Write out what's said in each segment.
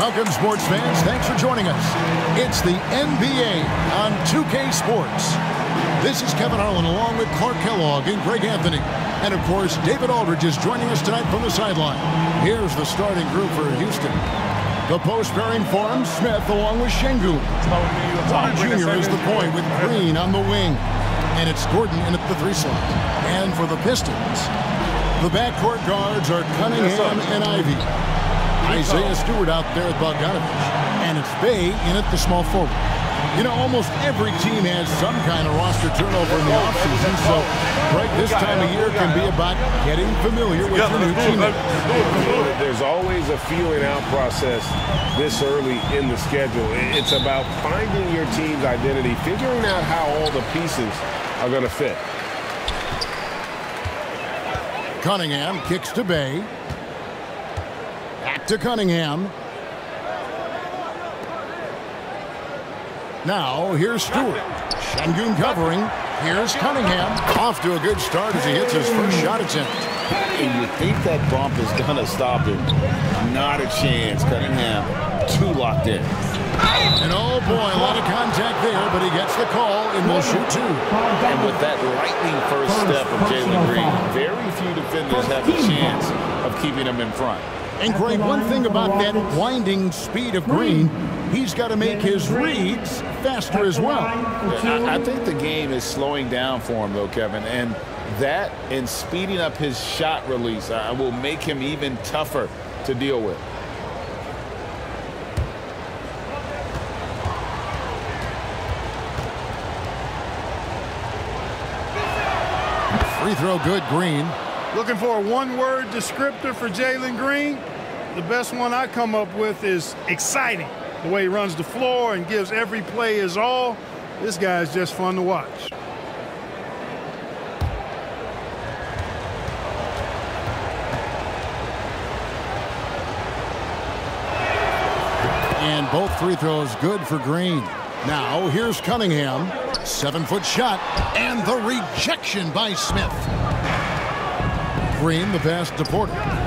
Welcome, sports fans. Thanks for joining us. It's the NBA on 2K Sports. This is Kevin Harlan along with Clark Kellogg and Greg Anthony. And, of course, David Aldridge is joining us tonight from the sideline. Here's the starting group for Houston. The post pairing forms Smith along with Sengun. Jr. is the point with Green on the wing. And it's Gordon in at the three slot. And for the Pistons, the backcourt guards are Cunningham and Ivey. Isaiah Stewart out there with Bogdanovic. And it's Bey in at the small forward. You know, almost every team has some kind of roster turnover in the offseason, so right this time of year can be about getting familiar with your new teammates. There's always a feeling out process this early in the schedule. It's about finding your team's identity, figuring out how all the pieces are going to fit. Cunningham kicks to Bey. To Cunningham. Now, here's Stewart. Sengun covering. Here's Cunningham. Off to a good start as he hits his first shot attempt. And you think that bump is going to stop him. Not a chance. Cunningham too locked in. And oh boy, a lot of contact there, but he gets the call and will shoot two. And with that lightning first step of Jalen Green, very few defenders have a chance of keeping him in front. And Greg, one thing about that winding speed of Green, he's got to make his reads faster as well. I, I think the game is slowing down for him, though, Kevin. And that and speeding up his shot release uh, will make him even tougher to deal with. Free throw good, Green. Looking for a one-word descriptor for Jalen Green? The best one I come up with is exciting. The way he runs the floor and gives every play his all. This guy is just fun to watch. And both free throws good for Green. Now, here's Cunningham. Seven-foot shot. And the rejection by Smith. Green, the pass. And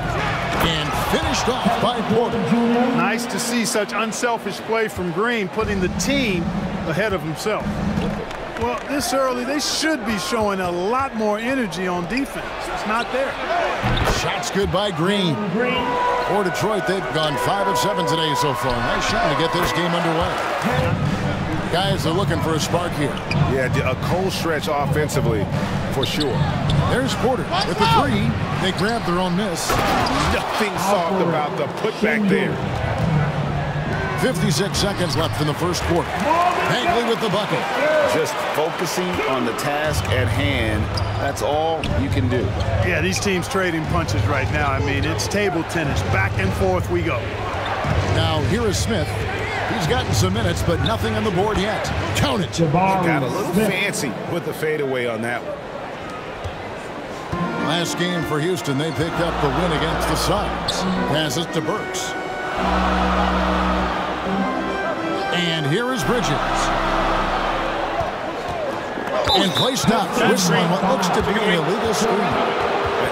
finished off by Porter. Nice to see such unselfish play from Green, putting the team ahead of himself. Well, this early, they should be showing a lot more energy on defense. It's not there. Shots good by Green. For Detroit, they've gone 5 of 7 today so far. Nice shooting to get this game underway. Guys are looking for a spark here. Yeah, a cold stretch offensively, for sure. There's Porter with the three. They grab their own miss. Nothing soft about the putback there. 56 seconds left in the first quarter. Bagley with the bucket. Just focusing on the task at hand. That's all you can do. Yeah, these teams trading punches right now. I mean, it's table tennis. Back and forth we go. Now, here is Smith. He's gotten some minutes, but nothing on the board yet. Count it. Got a little fancy with the fadeaway on that one. Last game for Houston, they picked up the win against the Suns. Passes to Burks. And here is Bridges. And play stops. Whistling what looks to be an illegal screen.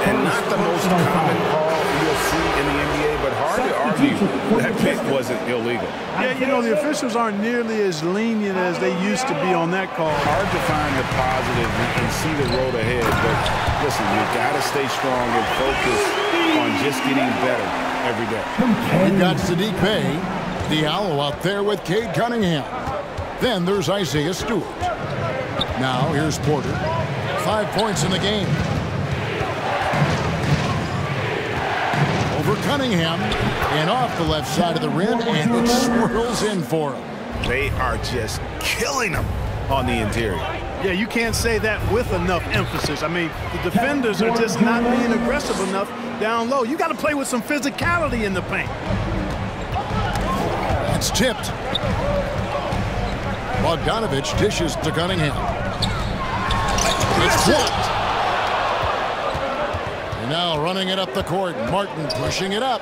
And not the most common call you'll see in the NBA, but hard to argue that pick wasn't illegal. Yeah, you know, the officials aren't nearly as lenient as they used to be on that call. Hard to find the positive and see the road ahead, but listen, you got to stay strong and focus on just getting better every day. We've got Saddiq Bey, Diallo out there with Cade Cunningham. Then there's Isaiah Stewart. Now here's Porter. Five points in the game. Cunningham and off the left side of the rim and it swirls in for him. They are just killing them on the interior. Yeah, you can't say that with enough emphasis. I mean, the defenders are just not being aggressive enough down low. You got to play with some physicality in the paint. It's tipped. Bogdanovic dishes to Cunningham. It's blocked. And now running it up the court. Martin pushing it up.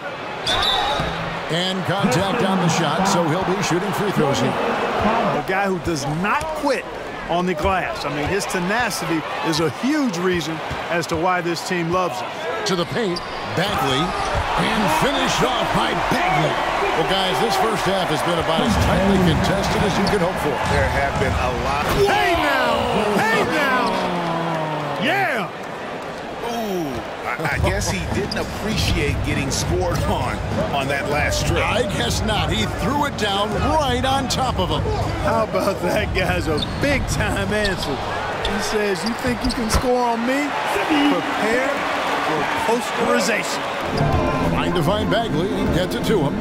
And contact on the shot, so he'll be shooting free throws here. A guy who does not quit on the glass. I mean, his tenacity is a huge reason as to why this team loves him. To the paint, Bagley, and finished off by Bagley. Well, guys, this first half has been about as tightly contested as you could hope for. There have been a lot. Hey now! Hey now! Yeah! Ooh, I, I guess he didn't appreciate getting scored on on that last strip. I guess not. He threw it down right on top of him. How about that guy's a big-time answer? He says, you think you can score on me? Prepare for posterization. Trying to find Bagley and gets it to him.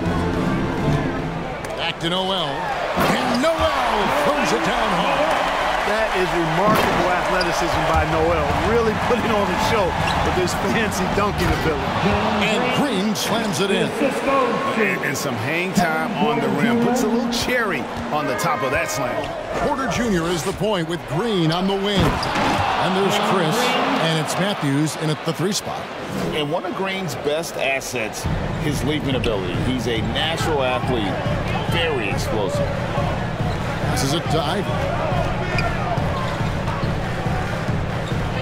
Back to Noel. And Noel throws it down hard. That is remarkable athleticism by Noel. Really putting on the show with his fancy dunking ability. And Green slams it in. And, and some hang time on the rim. Puts a little cherry on the top of that slam. Porter Jr. is the point with Green on the wing. And there's Chris, and it's Mathews in at the three spot. And one of Green's best assets, his leaping ability. He's a natural athlete, very explosive. This is a Ivey.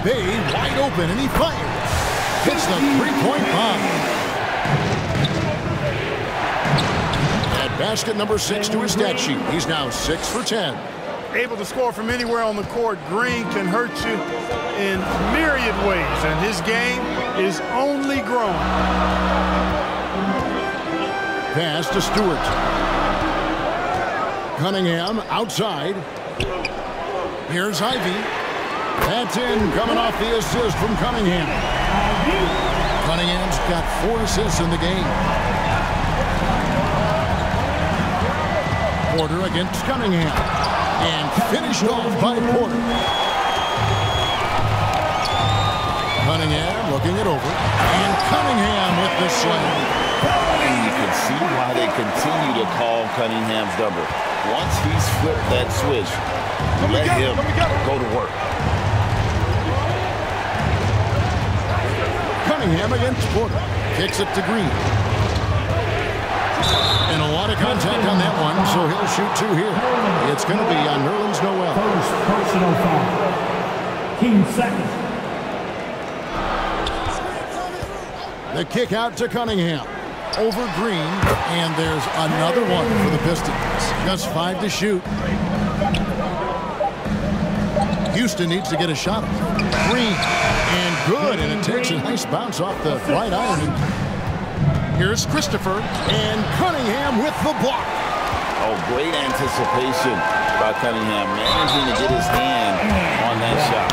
Bey wide open, and he fires. Hits the three-point bomb. At basket number six to his stat sheet. He's now six for 10. Able to score from anywhere on the court, Green can hurt you in myriad ways, and his game is only growing. Pass to Stewart. Cunningham outside. Here's Ivey. That's in, coming off the assist from Cunningham. Cunningham's got four assists in the game. Porter against Cunningham. And finished off by Porter. Cunningham looking it over. And Cunningham with the slam. And you can see why they continue to call Cunningham's double. Once he's flipped that switch, let him go to work. Cunningham against Porter. Kicks it to Green. And a lot of contact on that one, so he'll shoot two here. It's going to be on Nerlens Noel. First personal foul. Team second. The kick out to Cunningham. Over Green, and there's another one for the Pistons. Just five to shoot. Houston needs to get a shot. Green, and good, and a nice bounce off the right iron. Here's Christopher, and Cunningham with the block. Oh, great anticipation by Cunningham, managing to get his hand on that shot.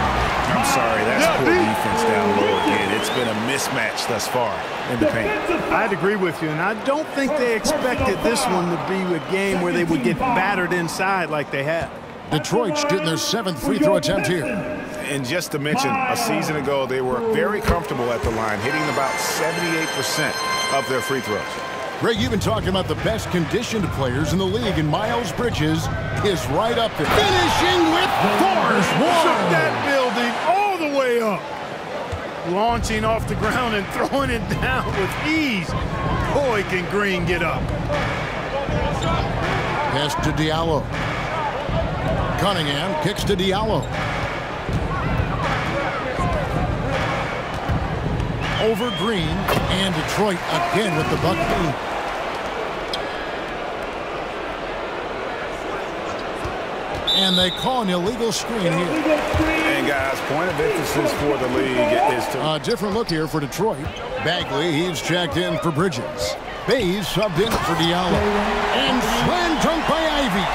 I'm sorry, that's poor defense down low again. It's been a mismatch thus far in the paint. I'd agree with you, and I don't think they expected this one to be a game where they would get battered inside like they have. Detroit's getting their seventh free throw attempt here. And just to mention, a season ago, they were very comfortable at the line, hitting about 78% of their free throws. Greg, you've been talking about the best conditioned players in the league, and Miles Bridges is right up there. Finishing with force. Shook that building all the way up. Launching off the ground and throwing it down with ease. Boy, can Green get up. Pass to Diallo. Cunningham kicks to Diallo. Over Green, and Detroit again with the buck lead. And they call an illegal screen here. And guys, point of emphasis for the league is to A different look here for Detroit. Bagley, he's checked in for Bridges. Bey's subbed in for Diallo. And slam dunk by Ivey.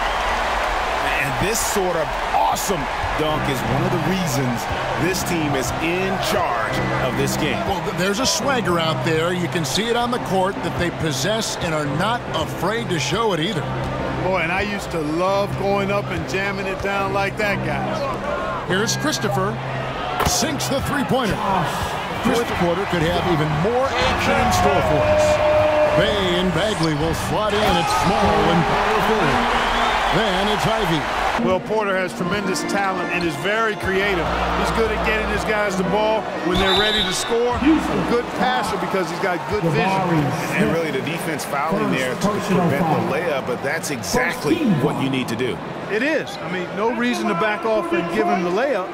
And this sort of awesome dunk is one of the reasons this team is in charge of this game. Well, there's a swagger out there. You can see it on the court that they possess and are not afraid to show it either. Boy, and I used to love going up and jamming it down like that, guys. Here's Christopher. Sinks the three-pointer. Fourth quarter could have even more action in store for us. Bey and Bagley will slot in at small and power forward. Then it's Ivey. Well, Porter has tremendous talent and is very creative. He's good at getting his guys the ball when they're ready to score. A good passer because he's got good vision. And really the defense fouling there to prevent the layup, but that's exactly what you need to do. It is. I mean, no reason to back off and give him the layup.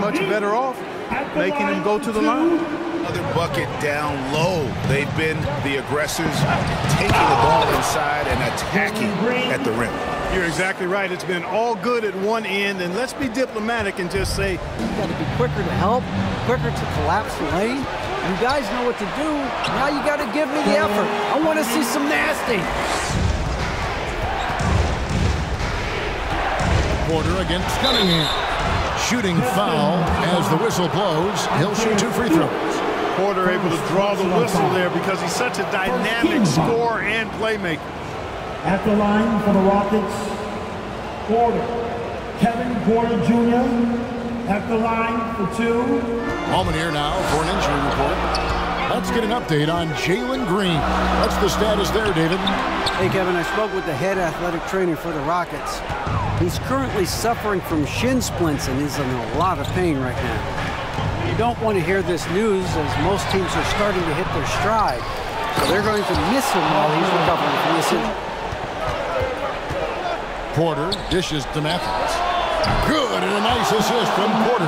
Much better off making him go to the line. Another bucket down low. They've been the aggressors, taking the ball inside and attacking at the rim. You're exactly right. It's been all good at one end, and let's be diplomatic and just say "You've got to be quicker to help, quicker to collapse the lane. You guys know what to do. Now you got to give me the effort. I want to see some nasty. Porter against Cunningham. Shooting foul as the whistle blows. He'll shoot two free throws. Porter able to draw the whistle there because he's such a dynamic scorer and playmaker. At the line for the Rockets, Porter. Kevin Porter Jr. at the line for two. Moment here now for an injury report. Let's get an update on Jalen Green. What's the status there, David? Hey, Kevin, I spoke with the head athletic trainer for the Rockets. He's currently suffering from shin splints and is in a lot of pain right now. You don't want to hear this news as most teams are starting to hit their stride. So they're going to miss him while he's recovering from this injury. Porter dishes to Mathews. Good, and a nice assist from Porter.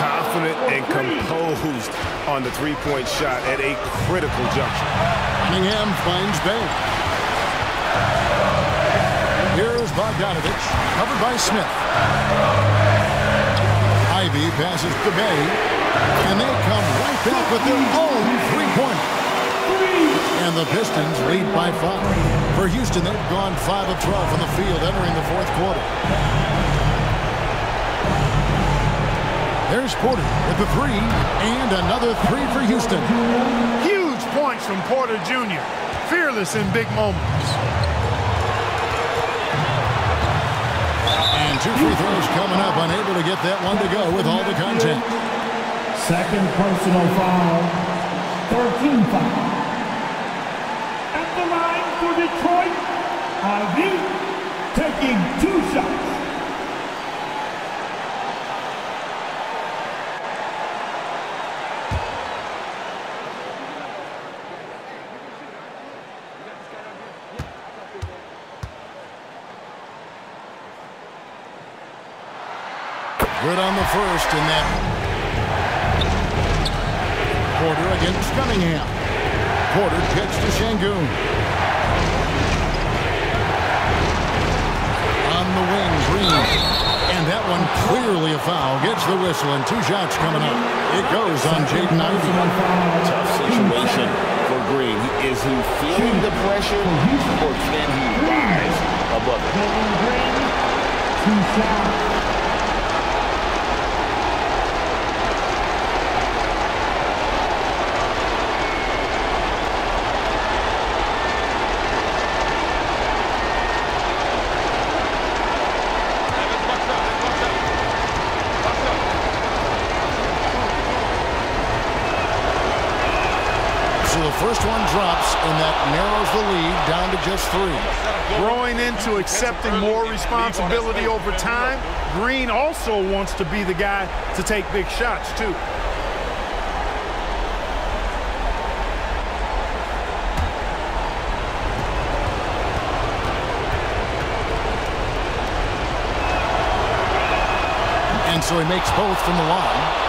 Confident and composed on the three-point shot at a critical juncture. Cunningham finds Bey. Here's Bogdanovic, covered by Smith. Ivey passes to Bey, and they come right back with their own three-pointer. And the Pistons lead by five. For Houston, they've gone 5 of 12 from the field entering the fourth quarter. There's Porter with the three, and another three for Houston. Huge points from Porter Jr. Fearless in big moments. And two free throws coming up, unable to get that one to go with all the contact. Second personal foul, 13 foul. At the line for Detroit, Ivey taking two shots. Good on the first in that. Porter against Cunningham. Porter gets to Sengun. The wing, Green. And that one clearly a foul. Gets the whistle and two shots coming up. It goes on Jaden Ivey. Tough situation for Green. Is he feeling the pressure or can he rise above it? Two shots. So the first one drops, and that narrows the lead down to just three. Growing into accepting more responsibility over time, Green also wants to be the guy to take big shots, too. And so he makes both from the line.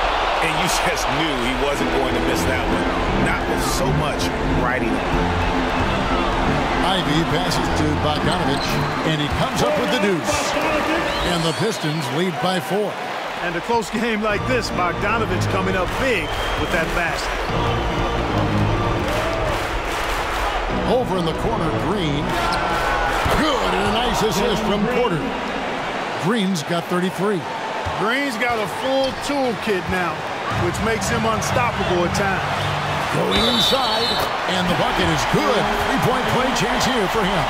And you just knew he wasn't going to miss that one. Not with so much riding it. Ivey passes to Bogdanovic, and he comes up with the deuce. And the Pistons lead by four. And a close game like this, Bogdanovic coming up big with that basket. Over in the corner, Green. Good, and a nice assist from Porter. Green's got 33. Green's got a full toolkit now, which makes him unstoppable at times. Going inside, and the bucket is good. Three-point play chance here for him.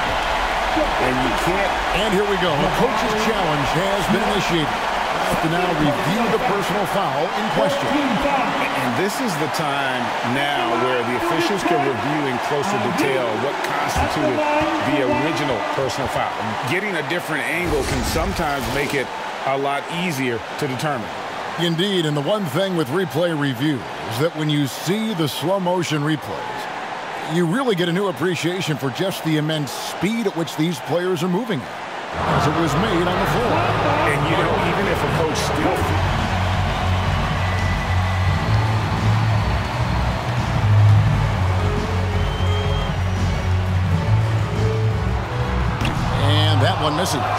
And you can't And here we go. A coach's challenge has been initiated. To now review the personal foul in question. And this is the time now where the officials can review in closer detail what constituted the original personal foul. Getting a different angle can sometimes make it a lot easier to determine. Indeed, and the one thing with replay review is that when you see the slow motion replays, you really get a new appreciation for just the immense speed at which these players are moving as it was made on the floor. And you know, even if a coach still... And that one misses.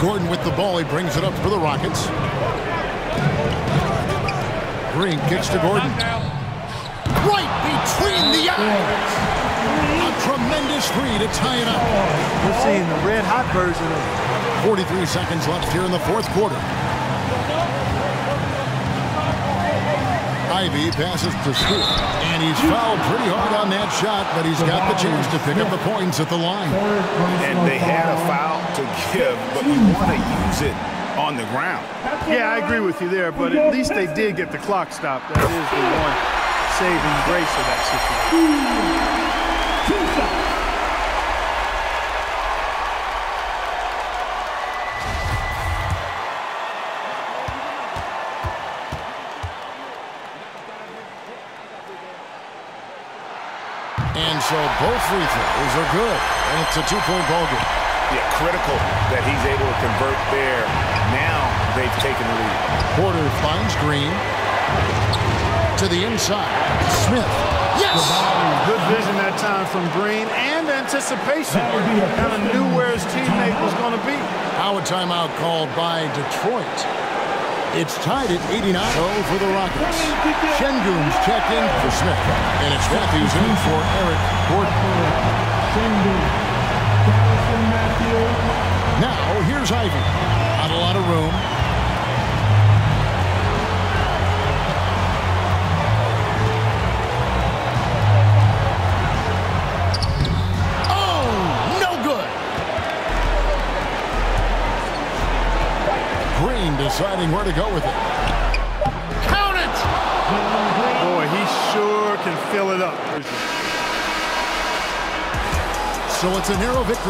Gordon with the ball. He brings it up for the Rockets. Green kicks to Gordon. Right between the eyes. A tremendous three to tie it up. We're seeing the red hot version of it. 43 seconds left here in the fourth quarter. Ivey passes to Stewart, and he's fouled pretty hard on that shot, but he's got the chance to pick up the points at the line. And they had a foul to give, but you want to use it on the ground. Yeah, I agree with you there, but at least they did get the clock stopped. That is the one saving grace of that situation. And so both free throws are good, and it's a two-point ball game. Yeah, critical that he's able to convert there. Now they've taken the lead. Porter finds Green to the inside. Smith. Yes! Good vision that time from Green and anticipation. Kind of knew where his teammate was going to be. Now a timeout called by Detroit. It's tied at 89. So for the Rockets. Sengun's checked in for Smith. And it's Mathews in for Eric Gordon. Now here's Ivan. Not a lot of room. Green deciding where to go with it. Count it! Boy, he sure can fill it up. So it's a narrow victory.